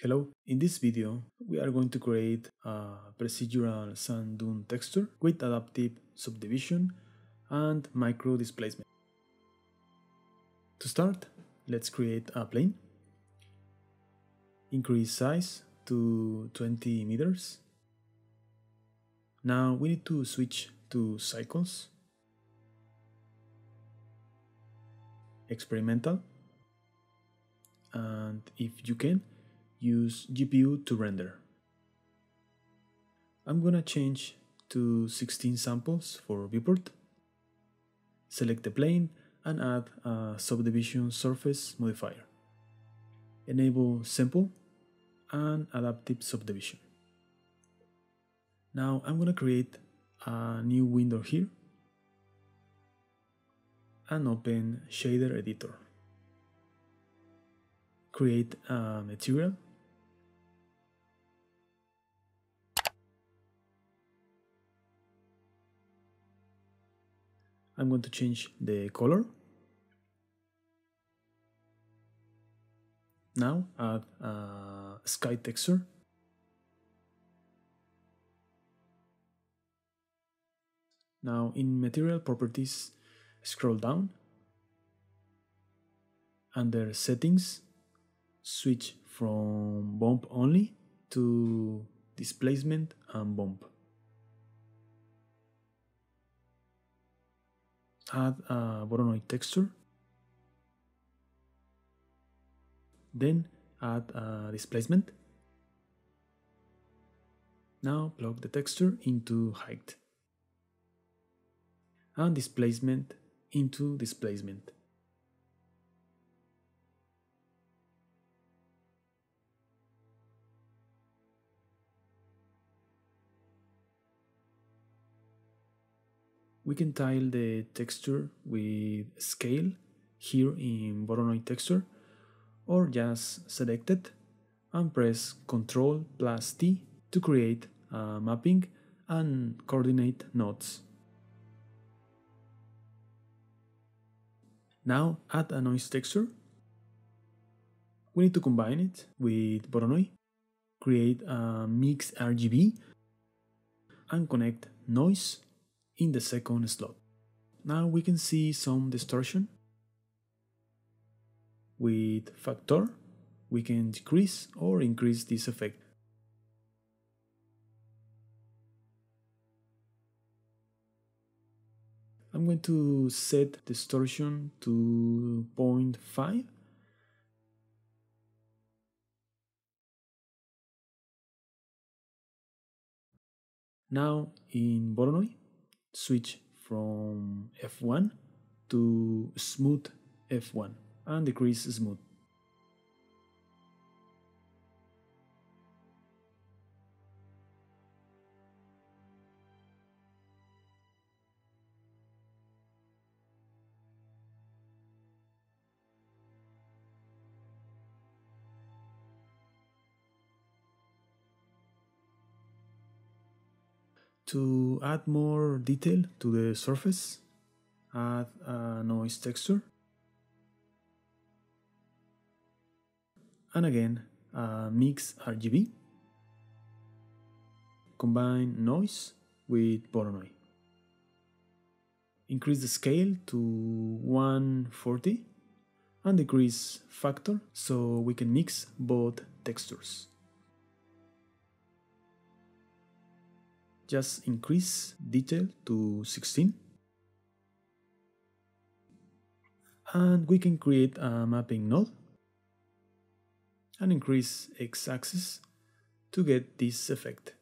Hello, in this video we are going to create a procedural sand dune texture with adaptive subdivision and micro displacement. To start, let's create a plane. Increase size to 20 meters. Now we need to switch to cycles. Experimental. And if you can, use GPU to render. I'm gonna change to 16 samples for viewport. Select the plane and add a subdivision surface modifier. Enable simple and adaptive subdivision. Now I'm gonna create a new window here and open shader editor. Create a material I'm going to change the color. Now add a sky texture. Now in material properties, scroll down. Under settings, switch from bump only to displacement and bump. Add a Voronoi texture, then add a displacement. Now plug the texture into height and displacement into displacement. We can tile the texture with scale here in Voronoi texture or just select it and press Ctrl plus T to create a mapping and coordinate nodes. Now add a noise texture. We need to combine it with Voronoi, create a mix RGB and connect noise in the second slot. Now we can see some distortion. With factor, we can decrease or increase this effect. I'm going to set distortion to 0.5 Now in Voronoi, switch from F1 to smooth F1 and decrease smooth. To add more detail to the surface, add a noise texture. And again, a mix RGB. Combine noise with Voronoi. Increase the scale to 140 and decrease factor so we can mix both textures. Just increase detail to 16 and we can create a mapping node and increase x-axis to get this effect.